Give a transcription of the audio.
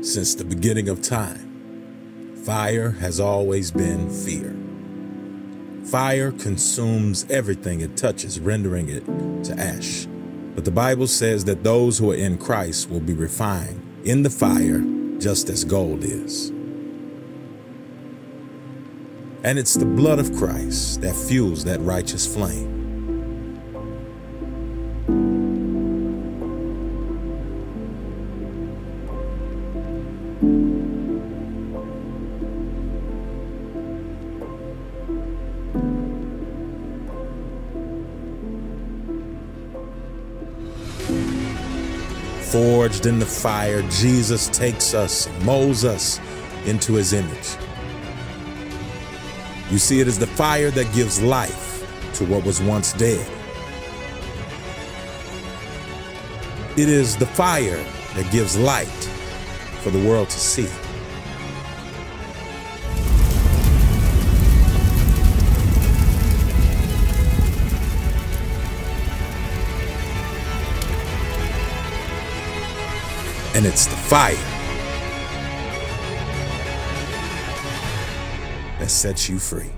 Since the beginning of time, fire has always been fear. Fire consumes everything it touches, rendering it to ash. But the Bible says that those who are in Christ will be refined in the fire just as gold is. And it's the blood of Christ that fuels that righteous flame. Forged in the fire, Jesus takes us, molds us into his image. You see, it is the fire that gives life to what was once dead. It is the fire that gives light for the world to see. And it's the fire that sets you free.